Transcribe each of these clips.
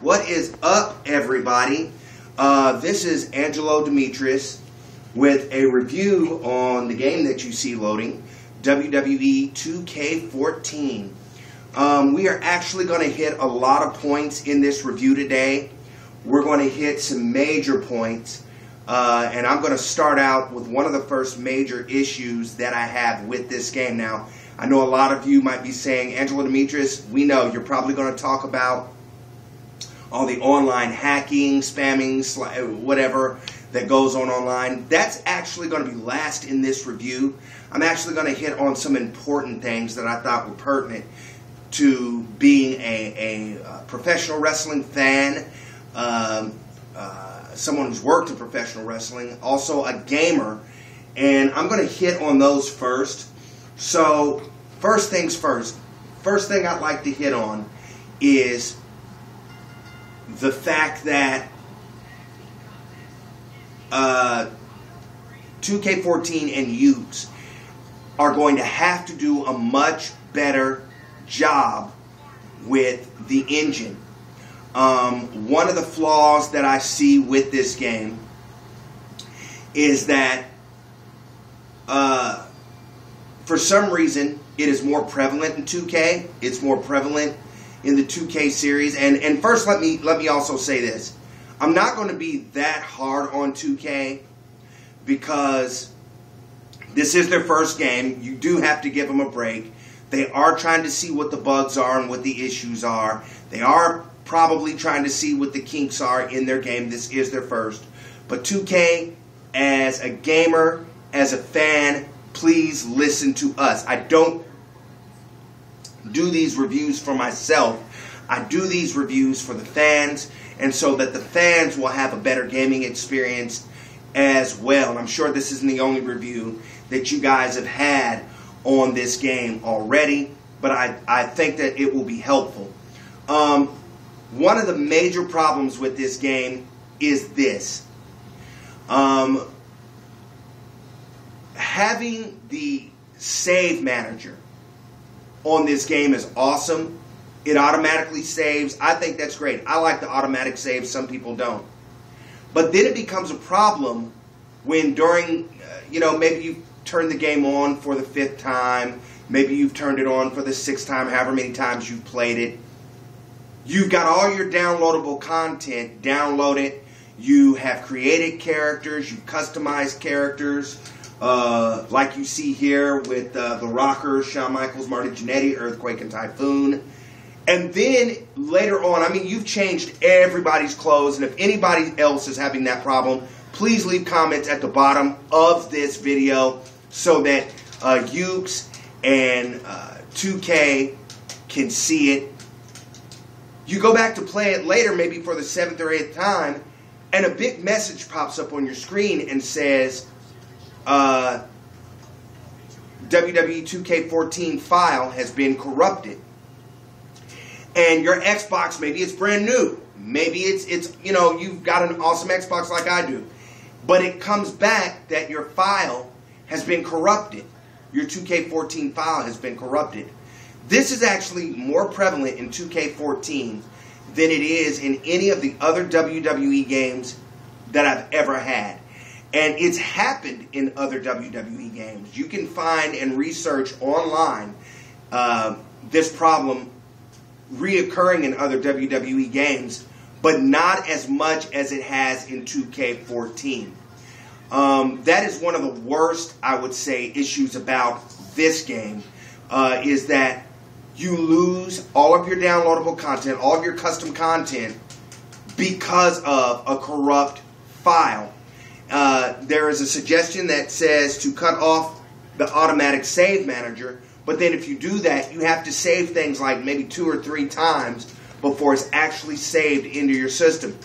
What is up, everybody? Uh, this is Angelo Demetrius with a review on the game that you see loading, WWE 2K14. Um, we are actually going to hit a lot of points in this review today. We're going to hit some major points. Uh, and I'm going to start out with one of the first major issues that I have with this game. Now, I know a lot of you might be saying, Angelo Demetrius, we know you're probably going to talk about all the online hacking, spamming, whatever that goes on online. That's actually going to be last in this review. I'm actually going to hit on some important things that I thought were pertinent to being a, a, a professional wrestling fan, um, uh, someone who's worked in professional wrestling, also a gamer, and I'm going to hit on those first. So, first things first. First thing I'd like to hit on is the fact that uh, 2K14 and Yuke's are going to have to do a much better job with the engine. Um, one of the flaws that I see with this game is that uh, for some reason it is more prevalent in 2K. It's more prevalent in the 2K series. And and first, let me let me also say this: I'm not going to be that hard on 2K because this is their first game. You do have to give them a break. They are trying to see what the bugs are and what the issues are. They are probably trying to see what the kinks are in their game. This is their first. But 2K, as a gamer, as a fan, please listen to us. I don't do these reviews for myself. I do these reviews for the fans, and so that the fans will have a better gaming experience as well. And I'm sure this isn't the only review that you guys have had on this game already, but I, I think that it will be helpful. Um, one of the major problems with this game is this. Um, having the save manager on this game is awesome. It automatically saves. I think that's great. I like the automatic save. Some people don't. But then it becomes a problem when during, uh, you know, maybe you've turned the game on for the fifth time. Maybe you've turned it on for the sixth time, however many times you've played it. You've got all your downloadable content downloaded. You have created characters. You've customized characters. Uh, like you see here with uh, the Rockers, Shawn Michaels, Marty Jannetty, Earthquake, and Typhoon. And then later on, I mean, you've changed everybody's clothes, and if anybody else is having that problem, please leave comments at the bottom of this video so that uh, Yuke's and uh, 2K can see it. You go back to play it later, maybe for the seventh or eighth time, and a big message pops up on your screen and says, uh, WWE 2K14 file has been corrupted. And your Xbox, maybe it's brand new. Maybe it's, it's you know, you've got an awesome Xbox like I do. But it comes back that your file has been corrupted. Your 2K14 file has been corrupted. This is actually more prevalent in 2K14 than it is in any of the other WWE games that I've ever had. And it's happened in other WWE games. You can find and research online uh, this problem reoccurring in other WWE games, but not as much as it has in 2K14. Um, that is one of the worst, I would say, issues about this game uh, is that you lose all of your downloadable content, all of your custom content, because of a corrupt file uh, there is a suggestion that says to cut off the automatic save manager, but then if you do that, you have to save things like maybe two or three times before it's actually saved into your system.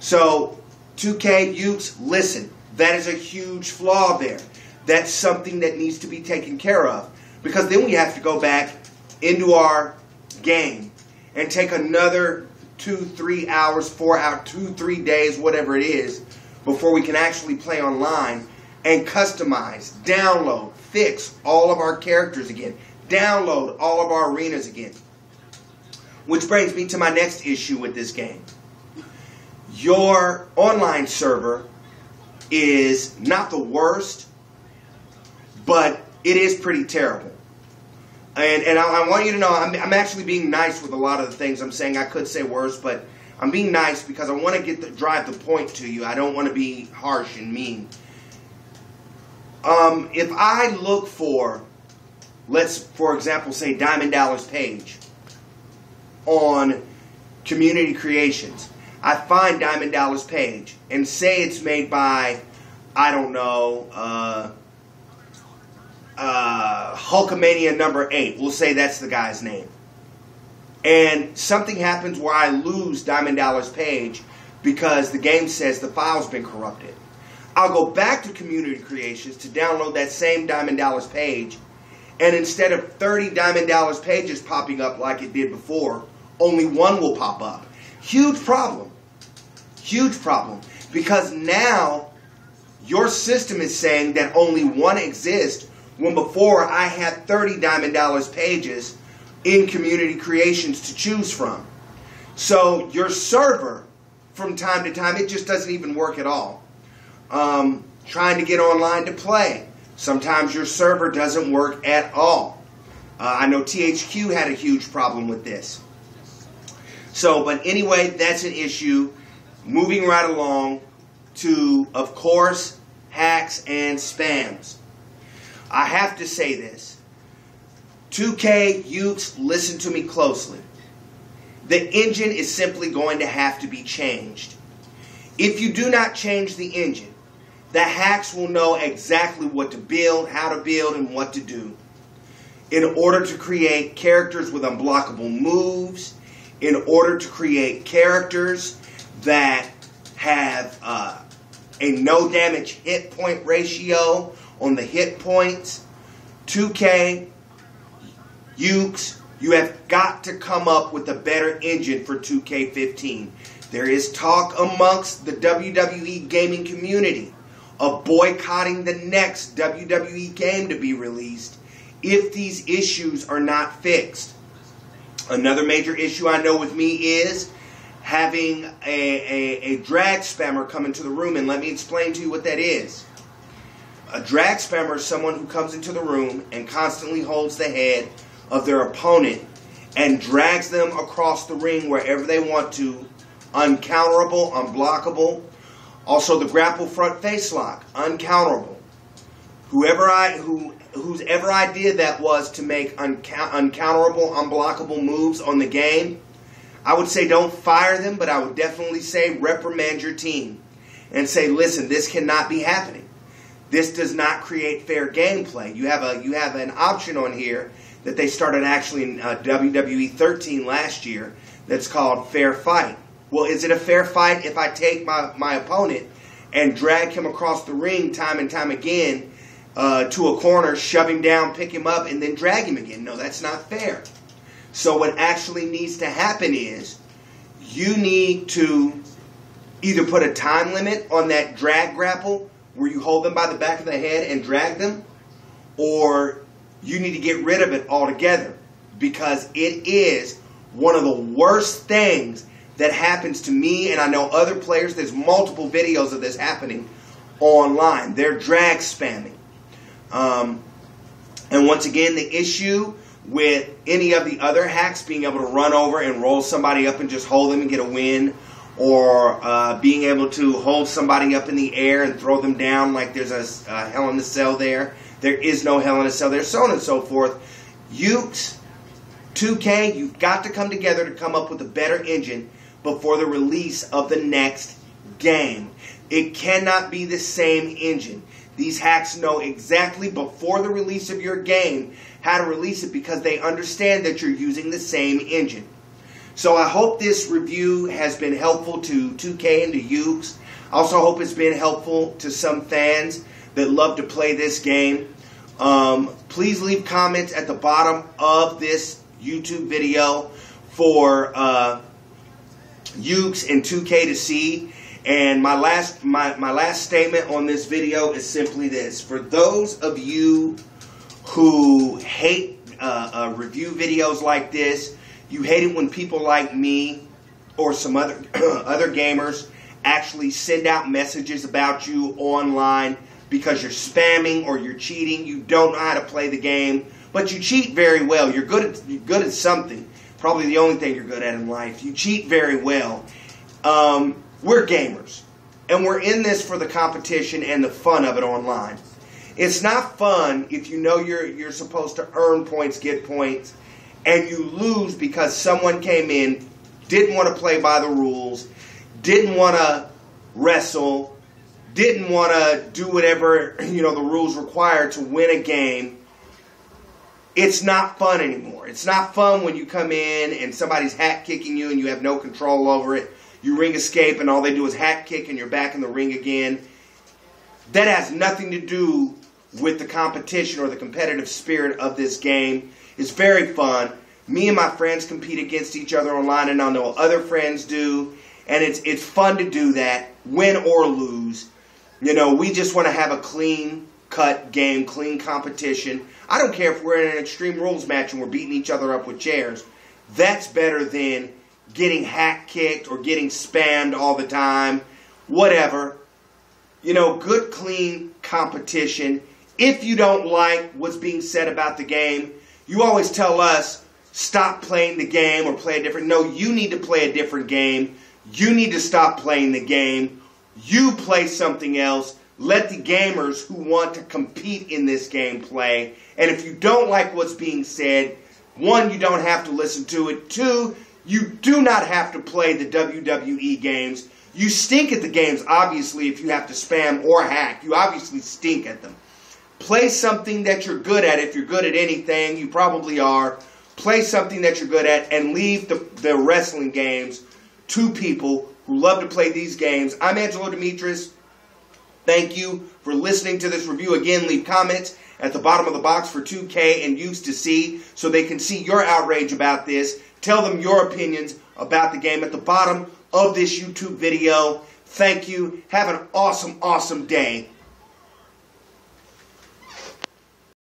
So, 2K Yuke's, listen, that is a huge flaw there. That's something that needs to be taken care of. Because then we have to go back into our game and take another two, three hours, four hours, two, three days, whatever it is, before we can actually play online and customize, download, fix all of our characters again, download all of our arenas again. Which brings me to my next issue with this game. Your online server is not the worst, but it is pretty terrible. And, and I, I want you to know I'm, I'm actually being nice with a lot of the things I'm saying. I could say worse, but I'm being nice because I want to get the, drive the point to you. I don't want to be harsh and mean. Um, if I look for, let's for example say Diamond Dallas Page on Community Creations, I find Diamond Dallas Page and say it's made by, I don't know, uh, uh, Hulkamania number eight. We'll say that's the guy's name. And something happens where I lose Diamond Dallas Page because the game says the file's been corrupted. I'll go back to Community Creations to download that same Diamond Dallas Page, and instead of 30 Diamond Dallas Pages popping up like it did before, only one will pop up. Huge problem. Huge problem. Because now your system is saying that only one exists when before I had 30 Diamond Dallas Pages in Community Creations to choose from. So your server, from time to time, it just doesn't even work at all. Um, trying to get online to play. Sometimes your server doesn't work at all. Uh, I know THQ had a huge problem with this. So, but anyway, that's an issue. Moving right along to, of course, hacks and spams. I have to say this. 2K Yuke's, listen to me closely. The engine is simply going to have to be changed. If you do not change the engine, the hacks will know exactly what to build, how to build, and what to do in order to create characters with unblockable moves, in order to create characters that have uh, a no damage hit point ratio on the hit points. 2K, Yuke's, you have got to come up with a better engine for 2K15. There is talk amongst the WWE gaming community of boycotting the next WWE game to be released if these issues are not fixed. Another major issue I know with me is having a, a, a drag spammer come into the room, and let me explain to you what that is. A drag spammer is someone who comes into the room and constantly holds the head of their opponent and drags them across the ring wherever they want to, uncounterable, unblockable, also, the grapple front face lock, uncounterable. Whoever I who whose ever idea that was to make uncount, uncounterable, unblockable moves on the game, I would say don't fire them, but I would definitely say reprimand your team and say, listen, this cannot be happening. This does not create fair gameplay. You have a you have an option on here that they started actually in uh, WWE 13 last year that's called Fair Fight. Well, is it a fair fight if I take my, my opponent and drag him across the ring time and time again uh, to a corner, shove him down, pick him up, and then drag him again? No, that's not fair. So, what actually needs to happen is you need to either put a time limit on that drag grapple where you hold them by the back of the head and drag them, or you need to get rid of it altogether because it is one of the worst things that happens to me, and I know other players. There's multiple videos of this happening online. They're drag spamming. Um, and once again, the issue with any of the other hacks being able to run over and roll somebody up and just hold them and get a win, or uh, being able to hold somebody up in the air and throw them down like there's a, a Hell in a Cell there. There is no Hell in a Cell there, so on and so forth. Yuke's, 2K, you've got to come together to come up with a better engine before the release of the next game. It cannot be the same engine. These hacks know exactly before the release of your game how to release it because they understand that you're using the same engine. So I hope this review has been helpful to 2K and to. I also hope it's been helpful to some fans that love to play this game. Um, please leave comments at the bottom of this YouTube video for uh, and 2K to see. And my last my, my last statement on this video is simply this. For those of you who hate uh, uh, review videos like this, You hate it when people like me or some other other gamers actually send out messages about you online because you're spamming or you're cheating. You don't know how to play the game, but you cheat very well. You're good at you're good at something. Probably the only thing you're good at in life. You cheat very well. Um, we're gamers, and we're in this for the competition and the fun of it online. It's not fun if you know you're you're supposed to earn points, get points, and you lose because someone came in, didn't want to play by the rules, didn't want to wrestle, didn't want to do whatever you know the rules require to win a game. It's not fun anymore. It's not fun when you come in and somebody's hat kicking you and you have no control over it. You ring escape and all they do is hat kick and you're back in the ring again. That has nothing to do with the competition or the competitive spirit of this game. It's very fun. Me and my friends compete against each other online, and I know other friends do. And it's it's fun to do that, win or lose. You know, we just want to have a clean cut game, clean competition. I don't care if we're in an extreme rules match and we're beating each other up with chairs. That's better than getting hack kicked or getting spammed all the time. Whatever. You know, good clean competition if you don't like what's being said about the game, you always tell us, stop playing the game or play a different. No, you need to play a different game. You need to stop playing the game. You play something else. Let the gamers who want to compete in this game play. And if you don't like what's being said, one, you don't have to listen to it. Two, you do not have to play the WWE games. You stink at the games, obviously, if you have to spam or hack. You obviously stink at them. Play something that you're good at. If you're good at anything, you probably are. Play something that you're good at and leave the, the wrestling games to people who love to play these games. I'm Angelo Demetrius. Thank you for listening to this review. Again, leave comments at the bottom of the box for 2K and Yuke's to see so they can see your outrage about this. Tell them your opinions about the game at the bottom of this YouTube video. Thank you. Have an awesome, awesome day.